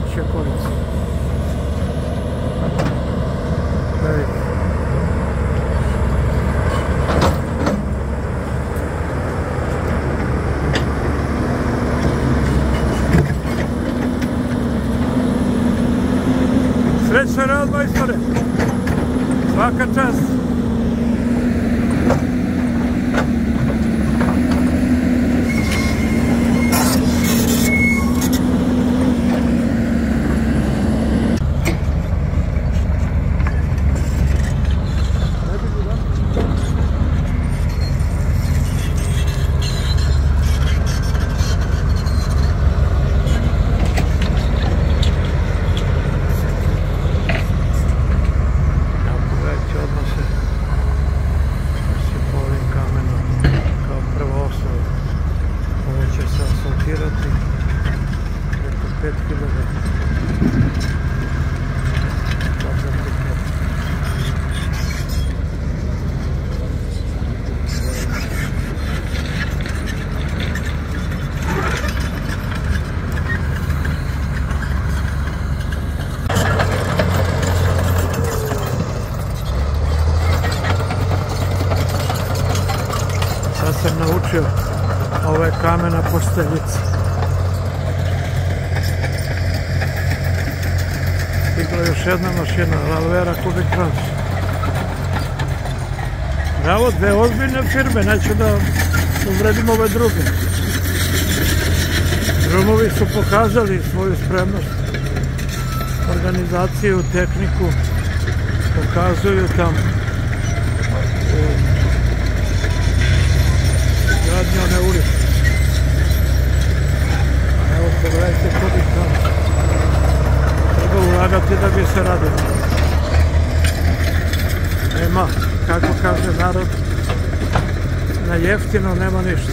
вообще курица. Давайте. Srećna razvoj, Svaka čast! широты. Это 5 километров. Сейчас я научу završio ove kamena posteljice. Stigla još jedna mašina, Lalvera Kubik Trans. Bravo, dve ozbiljne firme, neću da uvredim ove druge. Drumovi su pokazali svoju spremnost, organizaciju, tehniku, pokazuju tamo. Bi se radilo. Nema, kako kaže narod, na jeftino nema ništa.